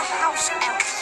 the house elf.